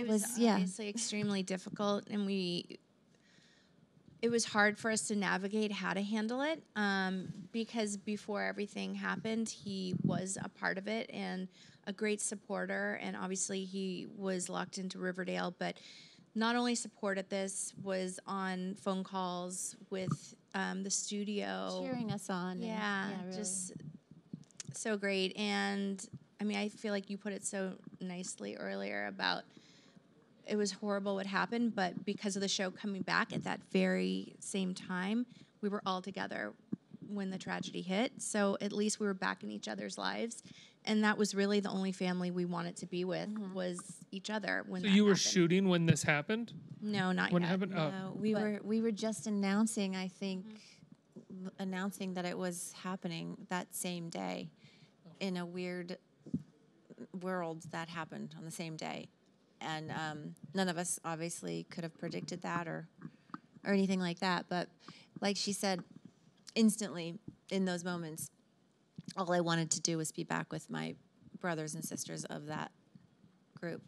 it was, was yeah. obviously extremely difficult, and we. It was hard for us to navigate how to handle it um, because before everything happened, he was a part of it and a great supporter. And obviously, he was locked into Riverdale, but not only supported this, was on phone calls with um, the studio. cheering us on. and- Yeah, really. just so great. And I mean, I feel like you put it so nicely earlier about it was horrible what happened, but because of the show coming back at that very same time, we were all together when the tragedy hit. So at least we were back in each other's lives. And that was really the only family we wanted to be with was each other when So that you were happened. shooting when this happened? No, not When it yet. happened? Oh. We But- were we were just announcing. I think Mm-hmm. announcing that it was happening that same day, in a weird world that happened on the same day, and um, none of us obviously could have predicted that or or anything like that. But like she said, instantly in those moments, all I wanted to do was be back with my brothers and sisters of that group.